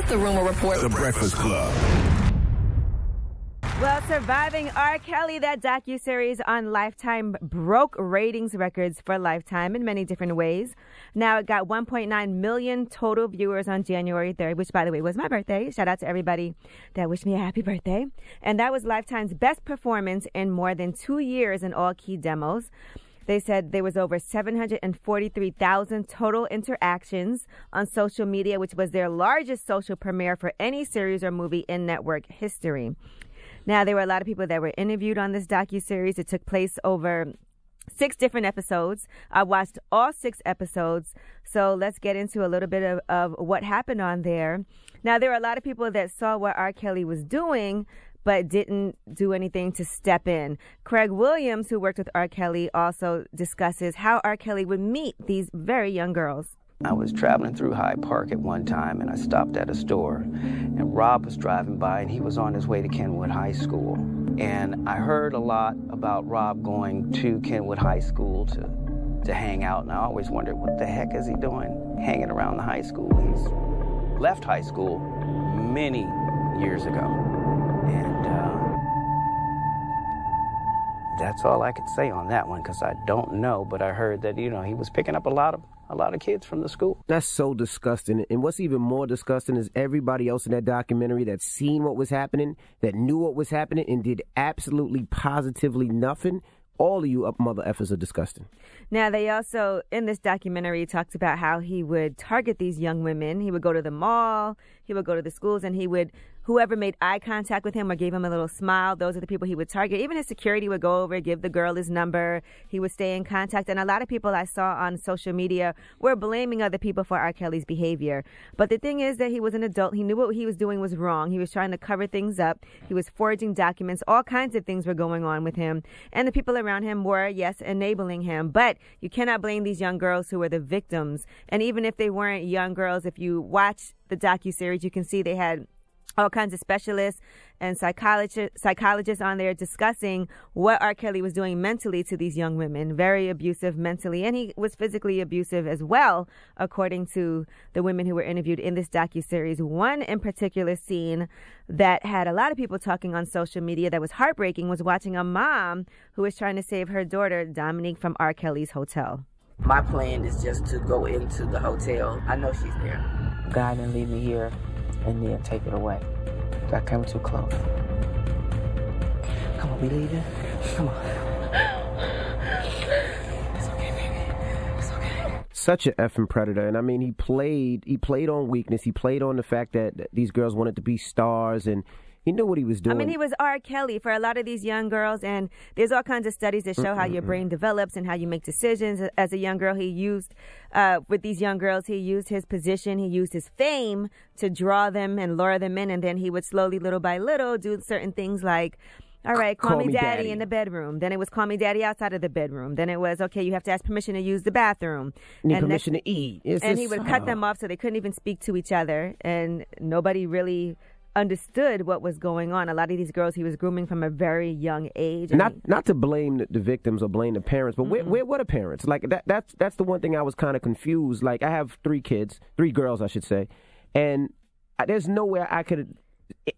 It's the Rumor Report. The Breakfast Club. Well, surviving R. Kelly, that docu-series on Lifetime broke ratings records for Lifetime in many different ways. Now it got 1.9 million total viewers on January 3rd, which by the way was my birthday. Shout out to everybody that wished me a happy birthday. And that was Lifetime's best performance in more than two years in all key demos. They said there was over 743,000 total interactions on social media, which was their largest social premiere for any series or movie in network history. Now, there were a lot of people that were interviewed on this docu-series. It took place over six different episodes. I watched all six episodes. So let's get into a little bit of, of what happened on there. Now, there were a lot of people that saw what R. Kelly was doing, but didn't do anything to step in. Craig Williams, who worked with R. Kelly, also discusses how R. Kelly would meet these very young girls. I was traveling through Hyde Park at one time and I stopped at a store and Rob was driving by and he was on his way to Kenwood High School. And I heard a lot about Rob going to Kenwood High School to, to hang out and I always wondered what the heck is he doing hanging around the high school. He's left high school many years ago. And uh, that's all I could say on that one because I don't know, but I heard that, you know, he was picking up a lot of a lot of kids from the school. That's so disgusting. And what's even more disgusting is everybody else in that documentary that seen what was happening, that knew what was happening, and did absolutely positively nothing. All of you up mother effers are disgusting. Now, they also, in this documentary, talked about how he would target these young women. He would go to the mall, he would go to the schools, and he would whoever made eye contact with him or gave him a little smile, those are the people he would target. Even his security would go over, give the girl his number. He would stay in contact. And a lot of people I saw on social media were blaming other people for R. Kelly's behavior. But the thing is that he was an adult. He knew what he was doing was wrong. He was trying to cover things up. He was forging documents. All kinds of things were going on with him. And the people around him were, yes, enabling him. But you cannot blame these young girls who were the victims. And even if they weren't young girls, if you watch the docu series, you can see they had all kinds of specialists and psychologists psychologists on there discussing what R. Kelly was doing mentally to these young women. Very abusive mentally, and he was physically abusive as well, according to the women who were interviewed in this docu series. One in particular scene that had a lot of people talking on social media that was heartbreaking was watching a mom who was trying to save her daughter Dominique from R. Kelly's hotel. My plan is just to go into the hotel. I know she's there. God didn't leave me here and then take it away. I came too close. Come on, we leaving? Come on. It's okay, baby. It's okay. Such an effing predator, and I mean, he played. He played on weakness. He played on the fact that these girls wanted to be stars, and he knew what he was doing. I mean, he was R. Kelly for a lot of these young girls, and there's all kinds of studies that show Mm-mm-mm. how your brain develops and how you make decisions. As a young girl, he used, uh, with these young girls, he used his position, he used his fame to draw them and lure them in, and then he would slowly, little by little, do certain things like, all right, call, call me, daddy, daddy, in the bedroom. Then it was call me daddy outside of the bedroom. Then it was okay, you have to ask permission to use the bathroom. Need and permission next, to eat. It's and he would cut them off so they couldn't even speak to each other, and nobody really understood what was going on. A lot of these girls he was grooming from a very young age. Not not to blame the, the victims or blame the parents, but mm-hmm. where, where were the parents? Like that that's that's the one thing I was kind of confused. Like I have three kids, three girls I should say, and there's nowhere I could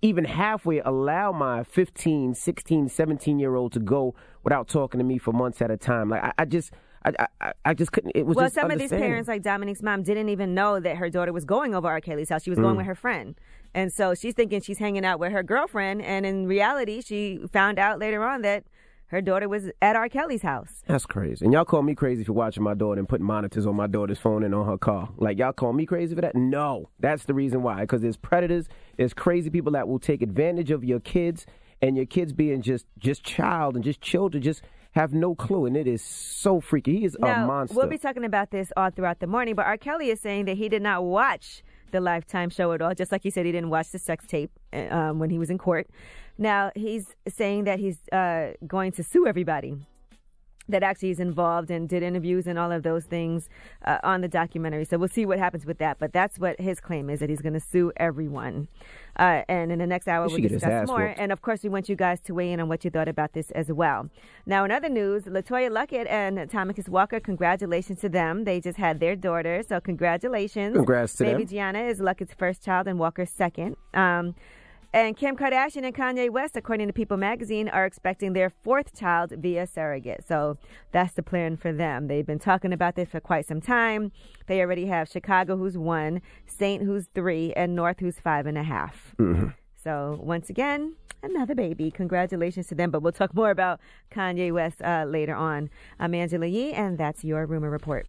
even halfway allow my 15, 16, 17 year old to go without talking to me for months at a time. Like I, I just I, I, I just couldn't. It was well. some of these parents, like Dominique's mom, didn't even know that her daughter was going over R. Kelly's house. She was going mm. with her friend, and so she's thinking she's hanging out with her girlfriend. And in reality, she found out later on that her daughter was at R. Kelly's house. That's crazy. And y'all call me crazy for watching my daughter and putting monitors on my daughter's phone and on her car. Like y'all call me crazy for that? No, that's the reason why. Because there's predators, there's crazy people that will take advantage of your kids, and your kids being just just child and just children, just have no clue, and it is so freaky. He is now, a monster. We'll be talking about this all throughout the morning, but R. Kelly is saying that he did not watch the Lifetime show at all, just like he said he didn't watch the sex tape um, when he was in court. Now, he's saying that he's uh, going to sue everybody that actually is involved and did interviews and all of those things uh, on the documentary. So we'll see what happens with that. But that's what his claim is that he's going to sue everyone. Uh, and in the next hour, we'll discuss more. Whooped. And of course, we want you guys to weigh in on what you thought about this as well. Now, in other news, LeToya Luckett and Tommicus Walker, congratulations to them. They just had their daughter. So congratulations. Congrats to Baby them. Baby Gianna is Luckett's first child and Walker's second. Um, and Kim Kardashian and Kanye West, according to People magazine, are expecting their fourth child via surrogate. So that's the plan for them. They've been talking about this for quite some time. They already have Chicago, who's one, Saint, who's three, and North, who's five and a half. Mm-hmm. So once again, another baby. Congratulations to them. But we'll talk more about Kanye West uh, later on. I'm Angela Yee, and that's your rumor report.